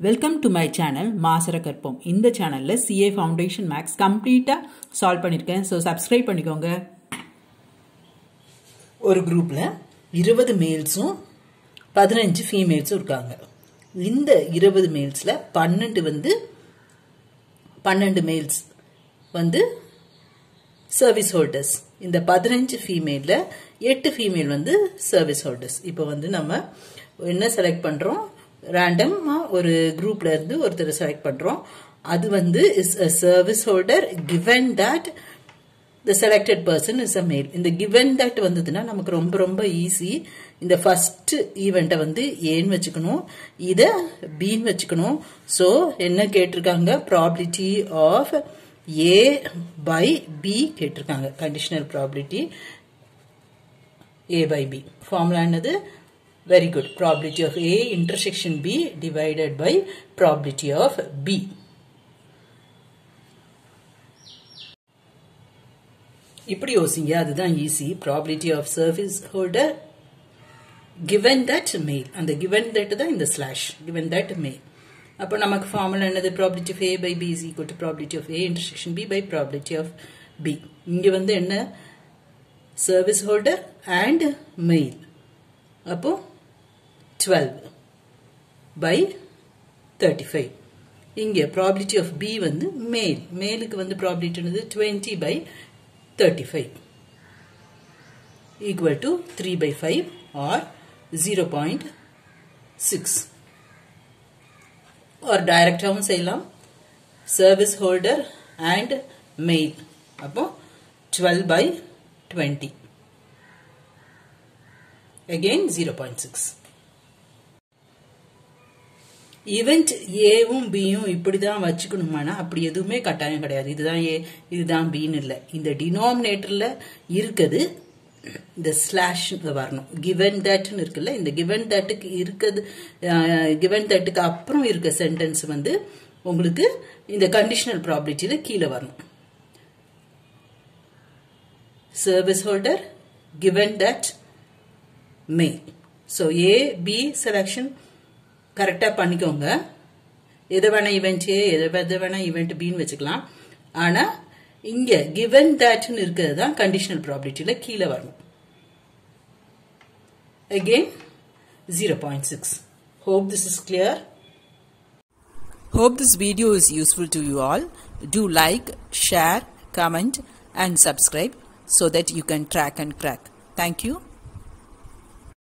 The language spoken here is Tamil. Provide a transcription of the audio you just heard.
வெல்கம் டு மை சேனல் மாசர கற்போம் இந்த சேனலில் சிஏ ஃபவுண்டேஷன் மேக்ஸ் கம்ப்ளீட்டாக சால்வ் பண்ணியிருக்கேன் ஸோ சப்ஸ்கிரைப் பண்ணிக்கோங்க. ஒரு குரூப்பில் இருபது மேல்ஸும் பதினஞ்சு ஃபீமேல்ஸும் இருக்காங்க. இந்த இருபது மேல்ஸில் பன்னெண்டு வந்து பன்னெண்டு மேல்ஸ் வந்து சர்வீஸ் ஹோல்டர்ஸ் இந்த பதினஞ்சு ஃபீமேலில் எட்டு ஃபீமேல் வந்து சர்வீஸ் ஹோல்டர்ஸ் இப்போ வந்து நம்ம என்ன செலக்ட் பண்ணுறோம் ரேண்டமாக ஒரு குரூப்ல இருந்து ஒருத்தர் செலக்ட் பண்ணுறோம் அது வந்து is a service holder given that the selected person is a male இந்த கிவன் தட் வந்ததுன்னா நமக்கு ரொம்ப ரொம்ப ஈஸி இந்த ஃபர்ஸ்ட் ஈவெண்ட்டை வந்து ஏன்னு வச்சுக்கணும். இதை பின்னு வச்சுக்கணும். ஸோ என்ன கேட்டிருக்காங்க? Probability of A by B கேட்டிருக்காங்க. Conditional probability A by B formula என்னது? Very good. Probability of A intersection B divided by probability of B. இப்படி யோசிங்க. அதுதான் easy probability of service holder given that male அந்த கிவன் தட் தான் இந்த ஸ்லாஷ் கிவன் தட் மெயில் அப்போ நமக்கு ஃபார்முலா என்னது? Probability of A by B is equal to probability of A intersection B by probability of B இங்கே வந்து என்ன? சர்வீஸ் ஹோல்டர் அண்ட் மெயில் அப்போது 12 by 35 இங்கே probability of B வந்து male maleுக்கு வந்து probability என்னது 20 by 35 equal to 3 by 5 or 0.6 or டைரக்டாகவும் செய்யலாம் service holder and male அப்போ 12 by 20 again 0.6 இவெண்ட் ஏவும் பியும் இப்படி தான் வச்சுக்கணுமானா அப்படி எதுவுமே கட்டாயம் கிடையாது. இதுதான் ஏ இதுதான் பின்னு இல்லை. இந்த டினாமினேட்டரில் இருக்குது இந்த ஸ்லாஷ் வரணும். கிவன் தட்னு இருக்குல்ல இந்த கிவன் தட்டுக்கு இருக்குது கிவன் தட்டுக்கு அப்புறம் இருக்க சென்டென்ஸ் வந்து உங்களுக்கு இந்த கண்டிஷனல் ப்ராபர்ட்டியில் கீழே வரணும். Service holder given that may. So A B selection கரெக்டாக பண்ணிக்கோங்க எதை வேணா ஈவெண்ட் ஏ எதை வேணா ஈவெண்ட் பின்னு வச்சுக்கலாம் ஆனால் இங்கே கிவன் தேட்னு இருக்கிறது தான் கண்டிஷனல் ப்ராபர்ட்டியில் கீழே வரணும் again zero point six hope this is clear Hope this video is useful to you all. Do like, share, comment and subscribe so that you can track and crack. Thank you.